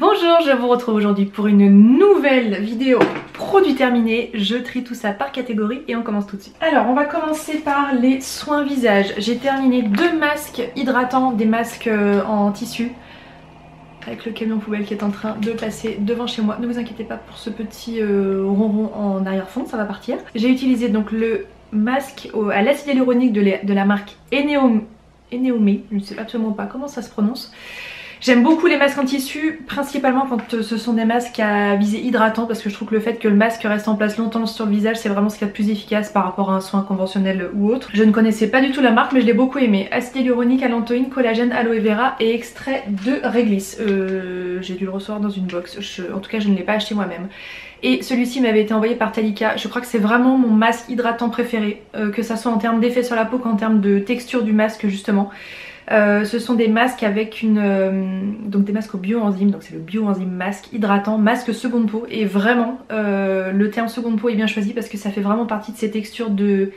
Bonjour, je vous retrouve aujourd'hui pour une nouvelle vidéo produit terminé. Je trie tout ça par catégorie et on commence tout de suite. Alors on va commencer par les soins visage. J'ai terminé deux masques hydratants, des masques euh, en tissu avec le camion poubelle qui est en train de passer devant chez moi. Ne vous inquiétez pas pour ce petit euh, ronron en arrière-fond, ça va partir. J'ai utilisé donc le masque à l'acide hyaluronique de, la marque Eneome, je ne sais absolument pas comment ça se prononce. J'aime beaucoup les masques en tissu, principalement quand euh, ce sont des masques à visée hydratant parce que je trouve que le fait que le masque reste en place longtemps sur le visage c'est vraiment ce qu'il y a de plus efficace par rapport à un soin conventionnel ou autre. Je ne connaissais pas du tout la marque mais je l'ai beaucoup aimé. Acide hyaluronique, allantoïne, collagène, aloe vera et extrait de réglisse. Euh, J'ai dû le recevoir dans une box, en tout cas je ne l'ai pas acheté moi-même. Et celui-ci m'avait été envoyé par Talika. Je crois que c'est vraiment mon masque hydratant préféré, euh, que ça soit en termes d'effet sur la peau qu'en termes de texture du masque justement. Euh, ce sont des masques avec une euh, donc des masques au bioenzyme, donc c'est le bioenzyme masque hydratant, masque seconde peau et vraiment euh, le terme seconde peau est bien choisi parce que ça fait vraiment partie de ces textures de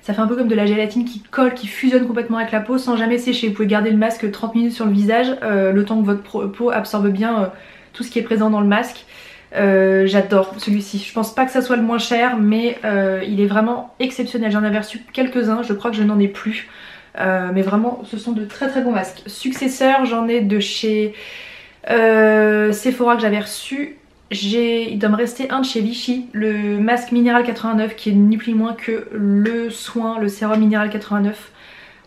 ça fait un peu comme de la gélatine qui colle, qui fusionne complètement avec la peau sans jamais sécher. Vous pouvez garder le masque 30 minutes sur le visage, le temps que votre peau absorbe bien tout ce qui est présent dans le masque. J'adore celui-ci. Je pense pas que ça soit le moins cher, mais il est vraiment exceptionnel. J'en avais reçu quelques-uns, je crois que je n'en ai plus. Euh, mais vraiment, ce sont de très très bons masques. Successeurs, j'en ai de chez euh, Sephora que j'avais reçu. Il doit me rester un de chez Vichy, le masque Minéral 89 qui est ni plus ni moins que le soin, le sérum Minéral 89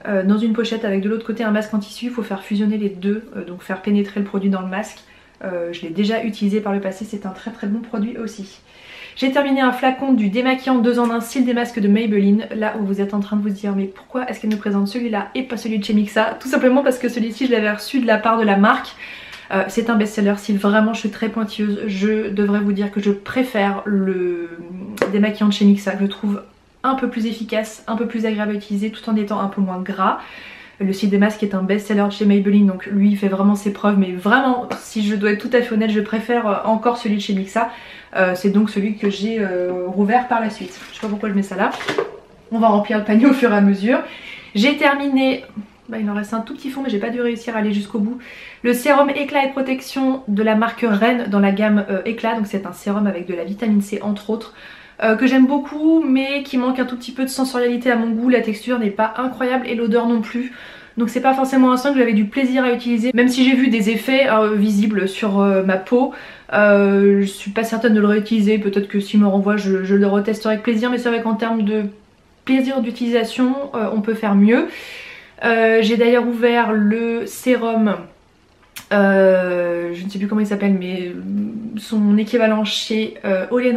euh, dans une pochette avec de l'autre côté un masque en tissu. Il faut faire fusionner les deux, donc faire pénétrer le produit dans le masque. je l'ai déjà utilisé par le passé, c'est un très très bon produit aussi. J'ai terminé un flacon du démaquillant 2 en 1 style des masques de Maybelline. Là où vous êtes en train de vous dire mais pourquoi est-ce qu'elle nous présente celui-là et pas celui de chez Mixa? Tout simplement parce que celui-ci je l'avais reçu de la part de la marque. Euh, c'est un best-seller, si vraiment je suis très pointilleuse, je devrais vous dire que je préfère le démaquillant de chez Mixa. Je le trouve un peu plus efficace, un peu plus agréable à utiliser tout en étant un peu moins gras. Le site des masques est un best-seller chez Maybelline donc lui il fait vraiment ses preuves mais vraiment si je dois être tout à fait honnête je préfère euh, encore celui de chez Mixa euh, c'est donc celui que j'ai euh, rouvert par la suite. Je sais pas pourquoi je mets ça là. On va remplir le panier au fur et à mesure. J'ai terminé, bah, il en reste un tout petit fond mais j'ai pas dû réussir à aller jusqu'au bout. Le sérum éclat et protection de la marque Rennes dans la gamme éclat. Donc c'est un sérum avec de la vitamine C entre autres. Que j'aime beaucoup mais qui manque un tout petit peu de sensorialité à mon goût. La texture n'est pas incroyable et l'odeur non plus. Donc c'est pas forcément un soin que j'avais du plaisir à utiliser. Même si j'ai vu des effets visibles sur ma peau, euh, je suis pas certaine de le réutiliser, peut-être que s'il me renvoie je, le retesterai avec plaisir mais c'est vrai qu'en termes de plaisir d'utilisation euh, on peut faire mieux. Euh, j'ai d'ailleurs ouvert le sérum, je ne sais plus comment il s'appelle mais son équivalent chez Oli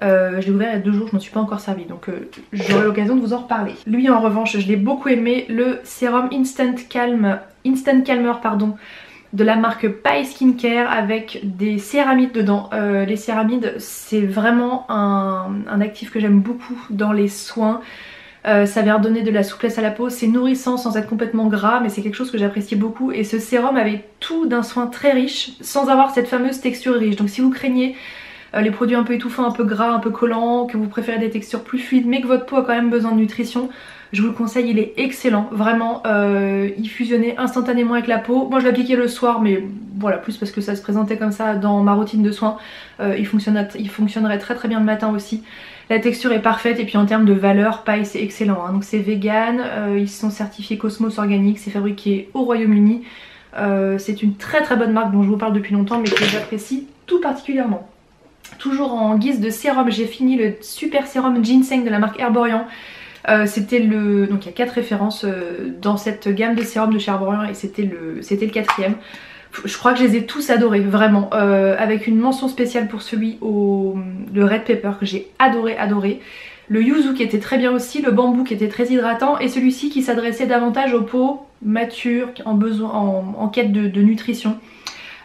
Henriksen. je l'ai ouvert il y a deux jours, je m'en suis pas encore servi donc j'aurai l'occasion de vous en reparler. Lui en revanche je l'ai beaucoup aimé, le sérum Instant Calm, Instant Calmer pardon, de la marque Pie Skincare avec des céramides dedans. Euh, les céramides c'est vraiment un, actif que j'aime beaucoup dans les soins. Euh, ça vient redonner de la souplesse à la peau, c'est nourrissant sans être complètement gras mais c'est quelque chose que j'apprécie beaucoup et ce sérum avait tout d'un soin très riche sans avoir cette fameuse texture riche. Donc si vous craignez euh, les produits un peu étouffants, un peu gras, un peu collants, que vous préférez des textures plus fluides mais que votre peau a quand même besoin de nutrition, je vous le conseille, il est excellent, vraiment, euh, il fusionnait instantanément avec la peau. Moi je l'appliquais le soir, mais voilà, plus parce que ça se présentait comme ça dans ma routine de soins. Euh, il, fonctionnerait très très bien le matin aussi. La texture est parfaite et puis en termes de valeur, paille c'est excellent. Hein. Donc c'est vegan, ils sont certifiés Cosmos Organique, c'est fabriqué au Royaume-Uni. c'est une très très bonne marque dont je vous parle depuis longtemps mais que j'apprécie tout particulièrement. Toujours en guise de sérum, j'ai fini le super sérum ginseng de la marque Herborian. Euh, c'était le... Donc il y a quatre références euh, dans cette gamme de sérums de Charborian et c'était le... le quatrième. Je crois que je les ai tous adorés, vraiment. Euh, avec une mention spéciale pour celui au le Red Pepper que j'ai adoré, adoré. Le Yuzu qui était très bien aussi, le Bambou qui était très hydratant et celui-ci qui s'adressait davantage aux peaux matures en, besoin, en, quête de, nutrition.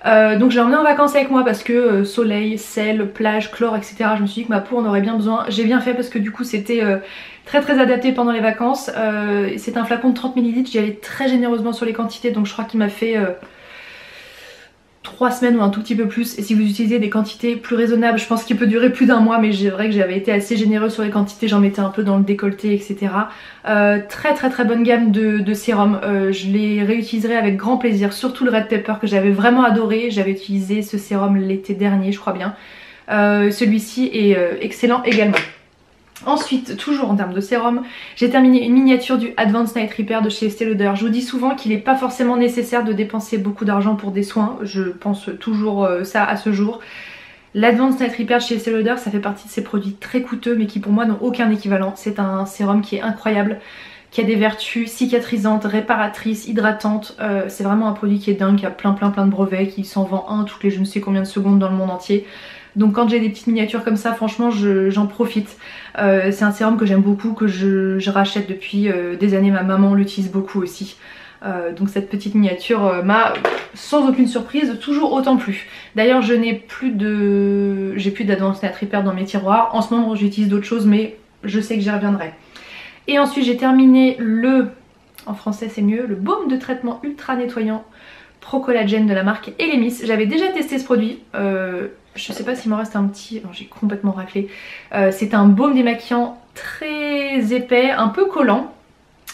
Donc j'ai emmené en vacances avec moi parce que soleil, sel, plage, chlore, etc. Je me suis dit que ma peau en aurait bien besoin. J'ai bien fait parce que du coup c'était Très très adapté pendant les vacances. Euh, c'est un flacon de 30 ml, j'y allais très généreusement sur les quantités donc je crois qu'il m'a fait... Euh, 3 semaines ou un tout petit peu plus et si vous utilisez des quantités plus raisonnables je pense qu'il peut durer plus d'un mois mais c'est vrai que j'avais été assez généreux sur les quantités j'en mettais un peu dans le décolleté etc euh, très très très bonne gamme de, de sérum euh, je les réutiliserai avec grand plaisir surtout le Red Pepper que j'avais vraiment adoré. J'avais utilisé ce sérum l'été dernier je crois bien. Euh, celui-ci est excellent également Ensuite, toujours en termes de sérum, j'ai terminé une miniature du Advanced Night Repair de chez Estée Lauder. Je vous dis souvent qu'il n'est pas forcément nécessaire de dépenser beaucoup d'argent pour des soins. Je pense toujours euh, ça à ce jour. L'Advanced Night Repair chez Estée Lauder, ça fait partie de ces produits très coûteux mais qui pour moi n'ont aucun équivalent. C'est un sérum qui est incroyable, qui a des vertus cicatrisantes, réparatrices, hydratantes. Euh, c'est vraiment un produit qui est dingue, qui a plein plein plein de brevets, qui s'en vend un toutes les je ne sais combien de secondes dans le monde entier. Donc quand j'ai des petites miniatures comme ça, franchement, j'en profite. Euh, c'est un sérum que j'aime beaucoup, que je, rachète depuis euh, des années. Ma maman l'utilise beaucoup aussi. Euh, donc cette petite miniature m'a, sans aucune surprise, toujours autant plu. D'ailleurs, je n'ai plus de... J'ai plus d'Advanced Repair dans mes tiroirs. En ce moment, j'utilise d'autres choses, mais je sais que j'y reviendrai. Et ensuite, j'ai terminé le... En français, c'est mieux. Le baume de traitement ultra nettoyant Pro Collagen de la marque Elemis. J'avais déjà testé ce produit. Je sais pas s'il m'en reste un petit, j'ai complètement raclé. Euh, c'est un baume démaquillant très épais, un peu collant,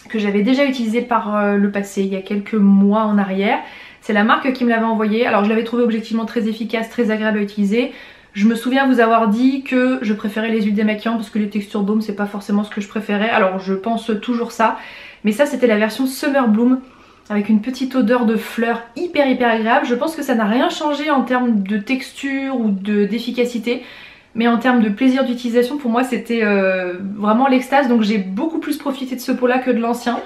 que j'avais déjà utilisé par euh, le passé, il y a quelques mois en arrière. C'est la marque qui me l'avait envoyé, alors je l'avais trouvé objectivement très efficace, très agréable à utiliser. Je me souviens vous avoir dit que je préférais les huiles démaquillantes parce que les textures baume c'est pas forcément ce que je préférais. Alors je pense toujours ça. Mais ça c'était la version Summer Bloom avec une petite odeur de fleurs hyper hyper agréable. Je pense que ça n'a rien changé en termes de texture ou d'efficacité. mais en termes de plaisir d'utilisation, pour moi c'était euh, vraiment l'extase. Donc j'ai beaucoup plus profité de ce pot là que de l'ancien.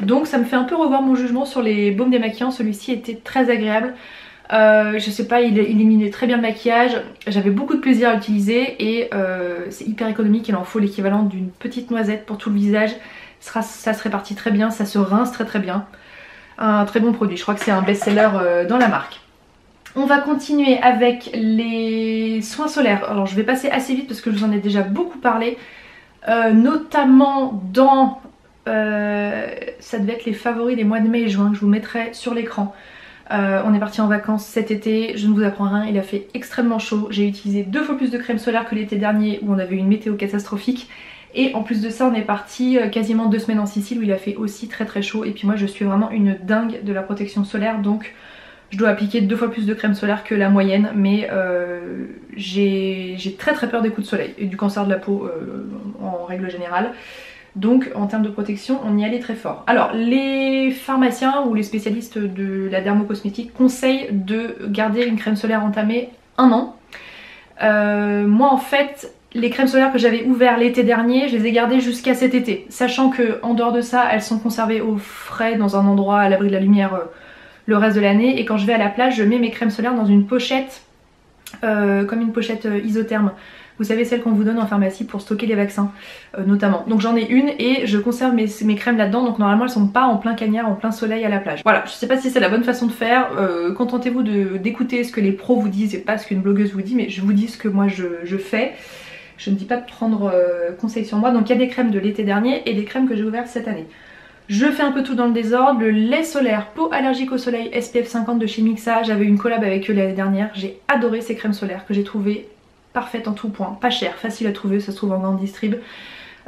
Donc ça me fait un peu revoir mon jugement sur les baumes démaquillants. Celui-ci était très agréable. Euh, je sais pas, il éliminait très bien le maquillage. J'avais beaucoup de plaisir à l'utiliser et euh, c'est hyper économique. Il en faut l'équivalent d'une petite noisette pour tout le visage. Ça, ça se répartit très bien, ça se rince très très bien un très bon produit. Je crois que c'est un best-seller euh, dans la marque. On va continuer avec les soins solaires. Alors je vais passer assez vite parce que je vous en ai déjà beaucoup parlé. Euh, notamment dans... Euh, ça devait être les favoris des mois de mai et juin que je vous mettrai sur l'écran. on est parti en vacances cet été, je ne vous apprends rien, il a fait extrêmement chaud. J'ai utilisé deux fois plus de crème solaire que l'été dernier où on avait une météo catastrophique. Et en plus de ça on est parti euh, quasiment deux semaines en Sicile où il a fait aussi très très chaud et puis moi je suis vraiment une dingue de la protection solaire donc je dois appliquer deux fois plus de crème solaire que la moyenne mais euh, j'ai très très peur des coups de soleil et du cancer de la peau euh, en règle générale. Donc en termes de protection on y allait très fort. Alors les pharmaciens ou les spécialistes de la dermocosmétique conseillent de garder une crème solaire entamée un an. moi en fait les crèmes solaires que j'avais ouvertes l'été dernier, je les ai gardées jusqu'à cet été. Sachant que en dehors de ça, elles sont conservées au frais dans un endroit à l'abri de la lumière euh, le reste de l'année. Et quand je vais à la plage, je mets mes crèmes solaires dans une pochette, euh, comme une pochette euh, isotherme. Vous savez celle qu'on vous donne en pharmacie pour stocker les vaccins notamment. Donc j'en ai une et je conserve mes, mes crèmes là-dedans donc normalement elles sont pas en plein cagnard, en plein soleil à la plage. Voilà, je sais pas si c'est la bonne façon de faire, contentez-vous d'écouter ce que les pros vous disent et pas ce qu'une blogueuse vous dit mais je vous dis ce que moi je fais. Je ne dis pas de prendre euh, conseil sur moi. Donc il y a des crèmes de l'été dernier et des crèmes que j'ai ouvertes cette année. Je fais un peu tout dans le désordre. Le lait solaire, peau allergique au soleil, SPF 50 de chez Mixa. J'avais une collab avec eux l'année dernière. J'ai adoré ces crèmes solaires que j'ai trouvées parfaites en tout point. Pas cher, facile à trouver, ça se trouve en grande distrib.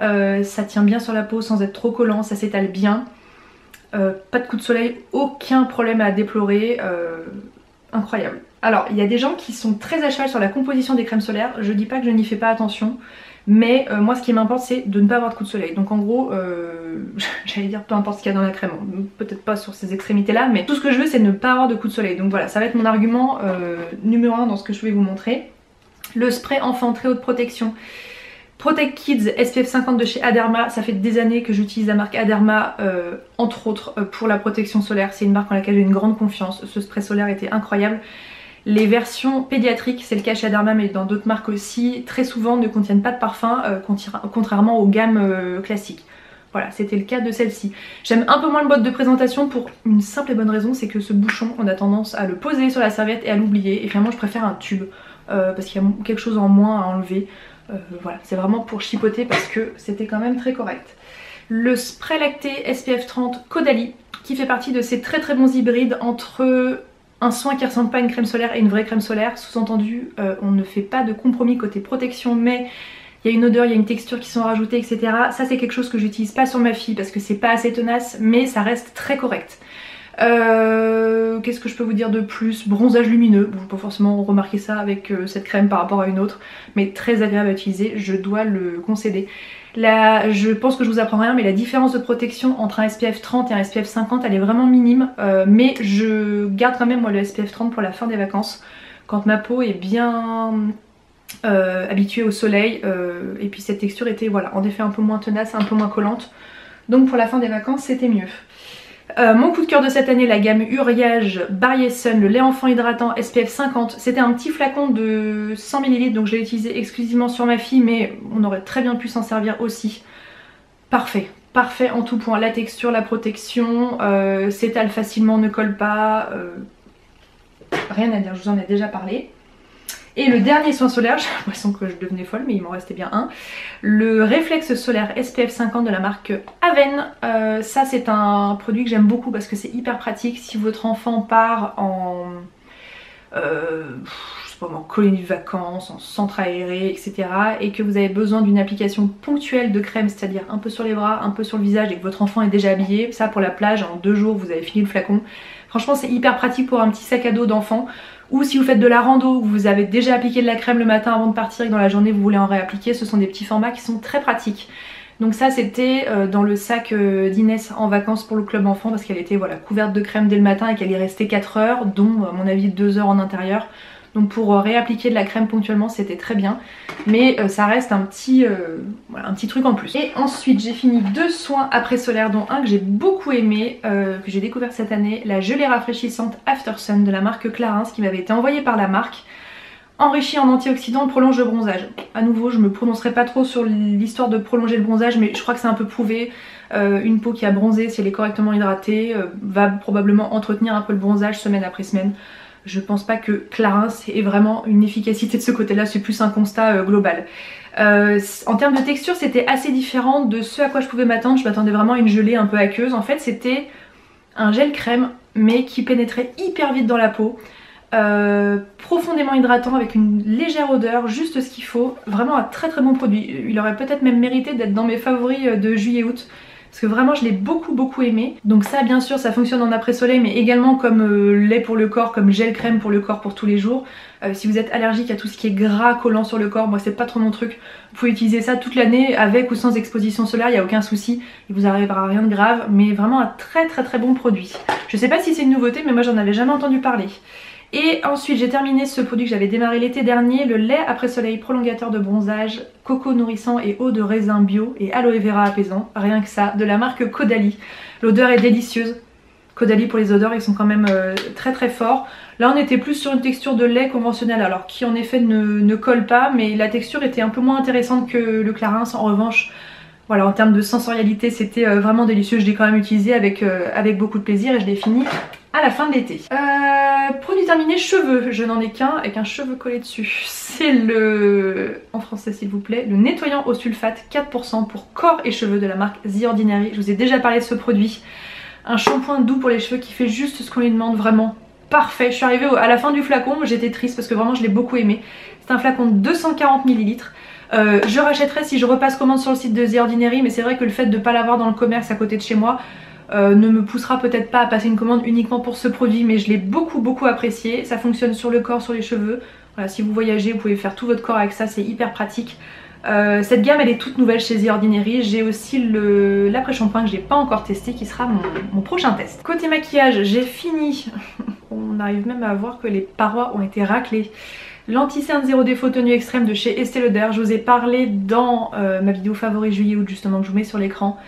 Euh, ça tient bien sur la peau sans être trop collant, ça s'étale bien. Euh, pas de coup de soleil, aucun problème à déplorer. incroyable. Alors, il y a des gens qui sont très à cheval sur la composition des crèmes solaires. Je dis pas que je n'y fais pas attention. Mais euh, moi ce qui m'importe c'est de ne pas avoir de coup de soleil. Donc en gros, euh, j'allais dire peu importe ce qu'il y a dans la crème. Peut-être pas sur ces extrémités là, mais tout ce que je veux c'est ne pas avoir de coup de soleil. Donc voilà, ça va être mon argument euh, numéro 1 dans ce que je vais vous montrer. Le spray enfant très haute protection. Protect Kids SPF 50 de chez Aderma, ça fait des années que j'utilise la marque Aderma, entre autres pour la protection solaire. C'est une marque en laquelle j'ai une grande confiance. Ce spray solaire était incroyable. Les versions pédiatriques, c'est le cas chez Aderma mais dans d'autres marques aussi, très souvent ne contiennent pas de parfum, euh, contrairement aux gammes euh, classiques. Voilà, c'était le cas de celle-ci. J'aime un peu moins le mode de présentation pour une simple et bonne raison, c'est que ce bouchon, on a tendance à le poser sur la serviette et à l'oublier. Et finalement, je préfère un tube, euh, parce qu'il y a quelque chose en moins à enlever. voilà, c'est vraiment pour chipoter parce que c'était quand même très correct. Le spray lacté SPF 30 Caudalie, qui fait partie de ces très très bons hybrides entre un soin qui ressemble pas à une crème solaire et une vraie crème solaire. Sous-entendu, euh, on ne fait pas de compromis côté protection, mais il y a une odeur, il y a une texture qui sont rajoutées, etc. Ça c'est quelque chose que j'utilise pas sur ma fille parce que c'est pas assez tenace, mais ça reste très correct. Euh, qu'est-ce que je peux vous dire de plus? Bronzage lumineux, vous pas forcément remarquer ça avec euh, cette crème par rapport à une autre, mais très agréable à utiliser, je dois le concéder. Je pense que je vous apprends rien, mais la différence de protection entre un SPF 30 et un SPF 50, elle est vraiment minime. Euh, mais je garde quand même moi le SPF 30 pour la fin des vacances, quand ma peau est bien habituée au soleil. et puis cette texture était voilà, en effet un peu moins tenace, un peu moins collante. Donc pour la fin des vacances, c'était mieux. Euh, mon coup de cœur de cette année, la gamme Uriage Barrier Sun, le lait enfant hydratant SPF 50. C'était un petit flacon de 100 ml, donc je l'ai utilisé exclusivement sur ma fille, mais on aurait très bien pu s'en servir aussi. Parfait, parfait en tout point. La texture, la protection, euh, s'étale facilement, ne colle pas. Euh, rien à dire, je vous en ai déjà parlé. Et le dernier soin solaire, j'ai l'impression que je devenais folle mais il m'en restait bien un. Le réflexe solaire SPF 50 de la marque Aven. Euh, ça c'est un produit que j'aime beaucoup parce que c'est hyper pratique. Si votre enfant part en... Euh, pas, en colonie de vacances, en centre aéré, etc. Et que vous avez besoin d'une application ponctuelle de crème, c'est-à-dire un peu sur les bras, un peu sur le visage et que votre enfant est déjà habillé. Ça pour la plage, en deux jours vous avez fini le flacon. Franchement c'est hyper pratique pour un petit sac à dos d'enfant ou si vous faites de la rando, vous avez déjà appliqué de la crème le matin avant de partir et que dans la journée vous voulez en réappliquer, ce sont des petits formats qui sont très pratiques. Donc ça c'était euh, dans le sac euh, d'Inès en vacances pour le club enfant parce qu'elle était voilà, couverte de crème dès le matin et qu'elle y restait 4 heures, dont à mon avis 2 heures en intérieur. Donc pour euh, réappliquer de la crème ponctuellement c'était très bien. Mais euh, ça reste un petit, euh, un petit truc en plus. Et ensuite j'ai fini deux soins après solaire dont un que j'ai beaucoup aimé, que j'ai découvert cette année. La gelée rafraîchissante After Sun de la marque Clarins qui m'avait été envoyée par la marque. Enrichi en antioxydants, prolonge le bronzage. A nouveau je me prononcerai pas trop sur l'histoire de prolonger le bronzage mais je crois que c'est un peu prouvé. une peau qui a bronzé si elle est correctement hydratée va probablement entretenir un peu le bronzage semaine après semaine je pense pas que Clarins ait vraiment une efficacité de ce côté-là, c'est plus un constat euh, global. Euh, en termes de texture, c'était assez différent de ce à quoi je pouvais m'attendre. Je m'attendais vraiment à une gelée un peu aqueuse. En fait, c'était un gel crème, mais qui pénétrait hyper vite dans la peau. Euh, profondément hydratant avec une légère odeur, juste ce qu'il faut. Vraiment un très très bon produit. Il aurait peut-être même mérité d'être dans mes favoris de juillet-août parce que vraiment je l'ai beaucoup beaucoup aimé. Donc ça bien sûr ça fonctionne en après-soleil mais également comme euh, lait pour le corps, comme gel crème pour le corps pour tous les jours. Euh, si vous êtes allergique à tout ce qui est gras collant sur le corps, moi c'est pas trop mon truc, vous pouvez utiliser ça toute l'année avec ou sans exposition solaire, il n'y a aucun souci, il vous arrivera rien de grave, mais vraiment un très très très bon produit. Je sais pas si c'est une nouveauté mais moi j'en avais jamais entendu parler. Et ensuite j'ai terminé ce produit que j'avais démarré l'été dernier, le lait après soleil prolongateur de bronzage, coco nourrissant et eau de raisin bio et aloe vera apaisant, rien que ça, de la marque Caudalie. L'odeur est délicieuse. Caudalie pour les odeurs ils sont quand même euh, très très forts. Là on était plus sur une texture de lait conventionnel alors qui en effet ne, colle pas mais la texture était un peu moins intéressante que le Clarins en revanche. Voilà en termes de sensorialité c'était euh, vraiment délicieux, je l'ai quand même utilisé avec, euh, avec beaucoup de plaisir et je l'ai fini à la fin de l'été. Euh, produit terminé, cheveux. Je n'en ai qu'un avec un cheveu collé dessus. C'est le, en français s'il vous plaît, le nettoyant au sulfate 4% pour corps et cheveux de la marque The Ordinary. Je vous ai déjà parlé de ce produit. Un shampoing doux pour les cheveux qui fait juste ce qu'on lui demande, vraiment parfait. Je suis arrivée à la fin du flacon, j'étais triste parce que vraiment je l'ai beaucoup aimé. C'est un flacon de 240 ml. Euh, je rachèterai si je repasse commande sur le site de The Ordinary mais c'est vrai que le fait de ne pas l'avoir dans le commerce à côté de chez moi euh, ne me poussera peut-être pas à passer une commande uniquement pour ce produit mais je l'ai beaucoup beaucoup apprécié. Ça fonctionne sur le corps, sur les cheveux. Voilà, si vous voyagez vous pouvez faire tout votre corps avec ça, c'est hyper pratique. Euh, cette gamme elle est toute nouvelle chez The. J'ai aussi l'après-shampoing que j'ai pas encore testé qui sera mon, prochain test. Côté maquillage, j'ai fini. On arrive même à voir que les parois ont été raclées. L'anti-cerne zéro défaut tenue extrême de chez Estée Lauder. Je vous ai parlé dans euh, ma vidéo favori juillet août justement que je vous mets sur l'écran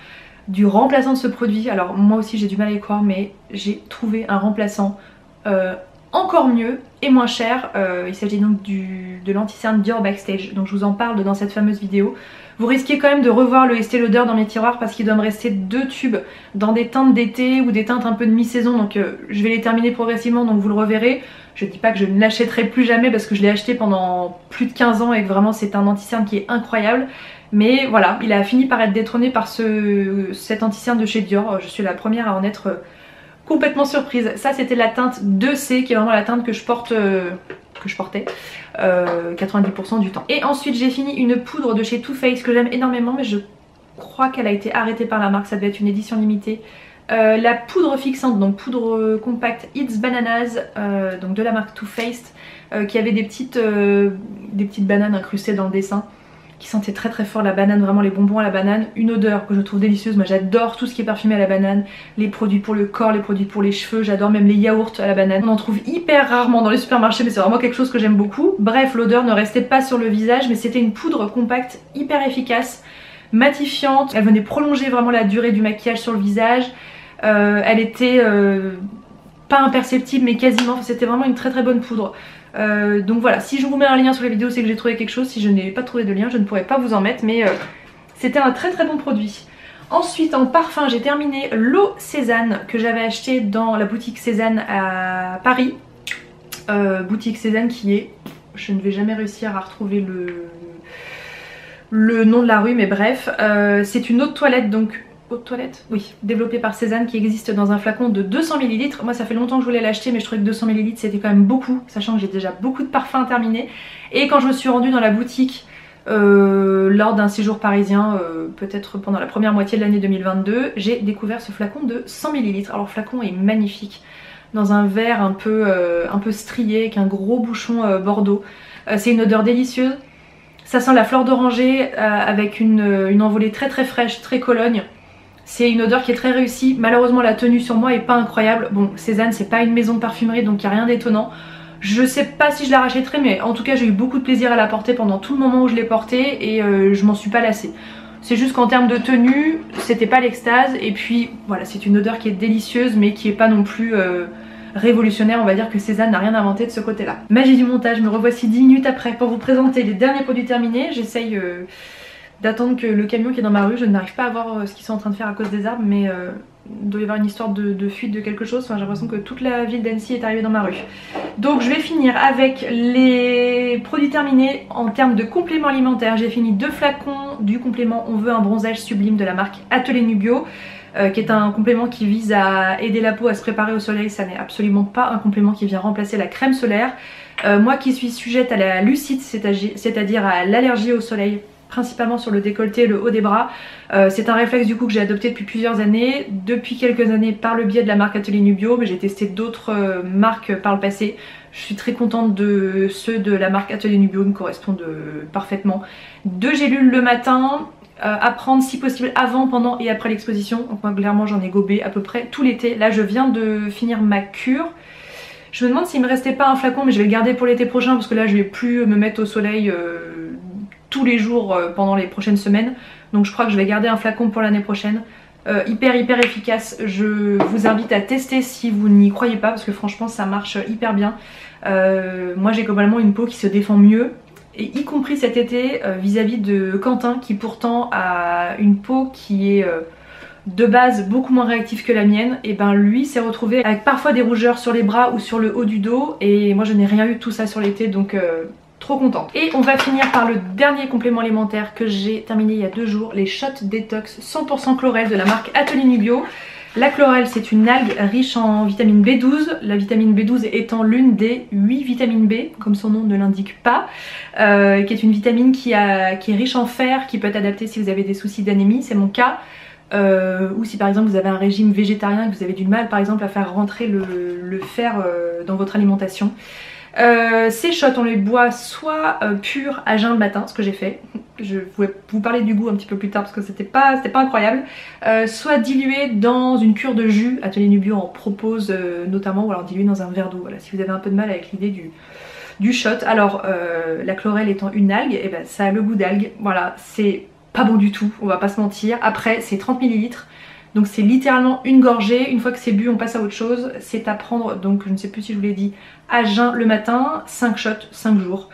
du remplaçant de ce produit. Alors moi aussi j'ai du mal à y croire mais j'ai trouvé un remplaçant euh, encore mieux et moins cher. Euh, il s'agit donc de l'anti-cerne Dior Backstage donc je vous en parle dans cette fameuse vidéo. Vous risquez quand même de revoir le Estée Lauder dans mes tiroirs parce qu'il doit me rester deux tubes dans des teintes d'été ou des teintes un peu de mi-saison donc euh, je vais les terminer progressivement donc vous le reverrez. Je dis pas que je ne l'achèterai plus jamais parce que je l'ai acheté pendant plus de 15 ans et que vraiment c'est un anti-cerne qui est incroyable. Mais voilà, il a fini par être détrôné par ce, cet anti-cerne de chez Dior. Je suis la première à en être complètement surprise. Ça c'était la teinte 2C qui est vraiment la teinte que je porte... Euh, que je portais 90% euh, du temps. Et ensuite j'ai fini une poudre de chez Too Faced que j'aime énormément mais je crois qu'elle a été arrêtée par la marque, ça devait être une édition limitée. Euh, la poudre fixante, donc poudre compacte It's Bananas, donc de la marque Too Faced, qui avait des petites, des petites bananes incrustées dans le dessin qui sentait très très fort la banane, vraiment les bonbons à la banane, une odeur que je trouve délicieuse, moi j'adore tout ce qui est parfumé à la banane, les produits pour le corps, les produits pour les cheveux, j'adore même les yaourts à la banane. On en trouve hyper rarement dans les supermarchés mais c'est vraiment quelque chose que j'aime beaucoup. Bref, l'odeur ne restait pas sur le visage mais c'était une poudre compacte hyper efficace, matifiante, elle venait prolonger vraiment la durée du maquillage sur le visage, euh, elle était euh, pas imperceptible mais quasiment, c'était vraiment une très très bonne poudre. Euh, donc voilà, si je vous mets un lien sur la vidéo, c'est que j'ai trouvé quelque chose. Si je n'ai pas trouvé de lien, je ne pourrais pas vous en mettre. Mais euh, c'était un très très bon produit. Ensuite, en parfum, j'ai terminé l'eau Cézanne que j'avais acheté dans la boutique Cézanne à Paris. Euh, boutique Cézanne qui est... Je ne vais jamais réussir à retrouver le, le nom de la rue, mais bref. c'est une eau de toilette, donc eau de toilette Oui, développée par Cézanne qui existe dans un flacon de 200 ml. Moi ça fait longtemps que je voulais l'acheter mais je trouvais que 200 ml c'était quand même beaucoup, sachant que j'ai déjà beaucoup de parfums terminés. Et quand je me suis rendue dans la boutique euh, lors d'un séjour parisien, euh, peut-être pendant la première moitié de l'année 2022, j'ai découvert ce flacon de 100 ml. Alors le flacon est magnifique, dans un verre un peu, euh, un peu strié avec un gros bouchon bordeaux. C'est une odeur délicieuse. Ça sent la fleur d'oranger avec une, une envolée très très fraîche, très cologne. C'est une odeur qui est très réussie. Malheureusement la tenue sur moi est pas incroyable. Bon Cézanne c'est pas une maison de parfumerie donc il n'y a rien d'étonnant. Je sais pas si je la rachèterai mais en tout cas j'ai eu beaucoup de plaisir à la porter pendant tout le moment où je l'ai portée et euh, je m'en suis pas lassée. C'est juste qu'en termes de tenue c'était pas l'extase et puis voilà c'est une odeur qui est délicieuse mais qui est pas non plus euh, révolutionnaire on va dire que Cézanne n'a rien inventé de ce côté là. Magie du montage me revoici 10 minutes après pour vous présenter les derniers produits terminés. J'essaye... Euh, d'attendre que le camion qui est dans ma rue, je n'arrive pas à voir euh, ce qu'ils sont en train de faire à cause des arbres, mais euh, il doit y avoir une histoire de, fuite de quelque chose. Enfin, j'ai l'impression que toute la ville d'Annecy est arrivée dans ma rue. Donc je vais finir avec les produits terminés en termes de compléments alimentaires. J'ai fini deux flacons du complément On veut un bronzage sublime de la marque Atelier Nubio. Euh, qui est un complément qui vise à aider la peau à se préparer au soleil. Ça n'est absolument pas un complément qui vient remplacer la crème solaire. moi qui suis sujette à la lucide, c'est-à-dire à l'allergie au soleil, principalement sur le décolleté et le haut des bras. Euh, c'est un réflexe du coup que j'ai adopté depuis plusieurs années, depuis quelques années par le biais de la marque Atelier Nubio, mais j'ai testé d'autres euh, marques par le passé. Je suis très contente de ceux de la marque Atelier Nubio, me correspondent euh, parfaitement. Deux gélules le matin, à prendre si possible avant, pendant et après l'exposition. Donc moi clairement j'en ai gobé à peu près tout l'été. Là je viens de finir ma cure. Je me demande s'il me restait pas un flacon mais je vais le garder pour l'été prochain parce que là je vais plus me mettre au soleil tous les jours euh, pendant les prochaines semaines. Donc je crois que je vais garder un flacon pour l'année prochaine. Euh, hyper hyper efficace. Je vous invite à tester si vous n'y croyez pas parce que franchement ça marche hyper bien. Euh, moi j'ai globalement une peau qui se défend mieux et y compris cet été vis-à-vis de Quentin qui pourtant a une peau qui est de base beaucoup moins réactive que la mienne et ben lui s'est retrouvé avec parfois des rougeurs sur les bras ou sur le haut du dos et moi je n'ai rien eu de tout ça sur l'été donc trop contente. Et on va finir par le dernier complément alimentaire que j'ai terminé il y a deux jours, les Shots Detox 100% chlorelle de la marque Atelier Nubio. La chlorelle c'est une algue riche en vitamine B12, la vitamine B12 étant l'une des 8 vitamines B, comme son nom ne l'indique pas, euh, qui est une vitamine qui est riche en fer, qui peut être adaptée si vous avez des soucis d'anémie, c'est mon cas. Euh, ou si par exemple vous avez un régime végétarien et que vous avez du mal par exemple à faire rentrer le, fer euh, dans votre alimentation. Euh, ces shots, on les boit soit euh, purs à jeun le matin, ce que j'ai fait. Je vais vous parler du goût un petit peu plus tard parce que c'était pas, pas incroyable. Euh, soit dilués dans une cure de jus. Atelier Nubio en propose notamment, ou alors dilué dans un verre d'eau. Voilà, si vous avez un peu de mal avec l'idée du, shot. Alors, la chlorelle étant une algue, eh ben, ça a le goût d'algue. Voilà, c'est pas bon du tout, on va pas se mentir. Après, c'est 30 ml. Donc c'est littéralement une gorgée, une fois que c'est bu on passe à autre chose, c'est à prendre, donc je ne sais plus si je vous l'ai dit, à jeun le matin, 5 shots, 5 jours.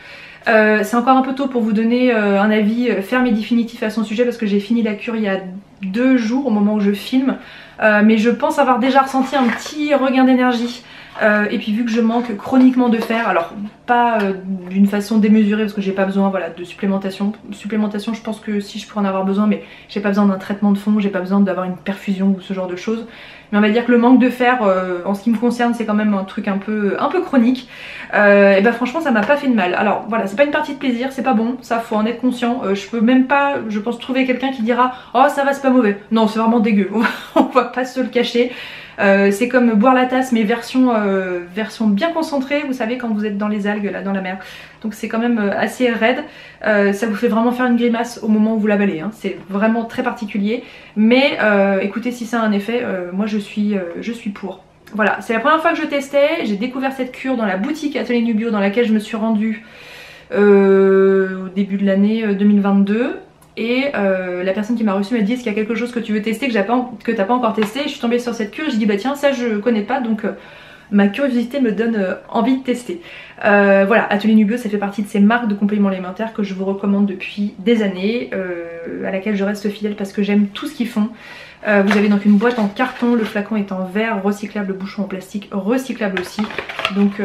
Euh, c'est encore un peu tôt pour vous donner euh, un avis euh, ferme et définitif à son sujet parce que j'ai fini la cure il y a deux jours au moment où je filme. mais je pense avoir déjà ressenti un petit regain d'énergie Euh, et puis vu que je manque chroniquement de fer, alors pas euh, d'une façon démesurée parce que j'ai pas besoin voilà, de supplémentation. Supplémentation je pense que si je pourrais en avoir besoin mais j'ai pas besoin d'un traitement de fond, j'ai pas besoin d'avoir une perfusion ou ce genre de choses. Mais on va dire que le manque de fer euh, en ce qui me concerne c'est quand même un truc un peu, un peu chronique. et bah franchement ça m'a pas fait de mal. Alors voilà c'est pas une partie de plaisir, c'est pas bon, ça faut en être conscient. je peux même pas je pense trouver quelqu'un qui dira oh ça va c'est pas mauvais. Non c'est vraiment dégueu, on va pas se le cacher. Euh, c'est comme boire la tasse mais version, euh, version bien concentrée, vous savez quand vous êtes dans les algues là dans la mer. Donc c'est quand même euh, assez raide, ça vous fait vraiment faire une grimace au moment où vous l'avalez, hein. c'est vraiment très particulier. Mais écoutez si ça a un effet, moi je suis, je suis pour. Voilà, c'est la première fois que je testais, j'ai découvert cette cure dans la boutique Atelier Nubio dans laquelle je me suis rendue au début de l'année 2022 et euh, la personne qui m'a reçu m'a dit est-ce qu'il y a quelque chose que tu veux tester que, que t'as pas encore testé? Et je suis tombée sur cette cure j'ai dit bah tiens ça je connais pas donc euh, ma curiosité me donne euh, envie de tester. voilà, Atelier Nubio ça fait partie de ces marques de compléments alimentaires que je vous recommande depuis des années, à laquelle je reste fidèle parce que j'aime tout ce qu'ils font. vous avez donc une boîte en carton, le flacon est en verre recyclable, le bouchon en plastique recyclable aussi. Donc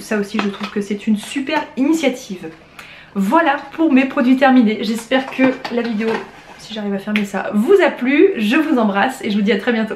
ça aussi je trouve que c'est une super initiative. Voilà pour mes produits terminés. J'espère que la vidéo, si j'arrive à fermer ça, vous a plu. Je vous embrasse et je vous dis à très bientôt.